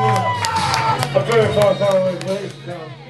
A very far, far away place.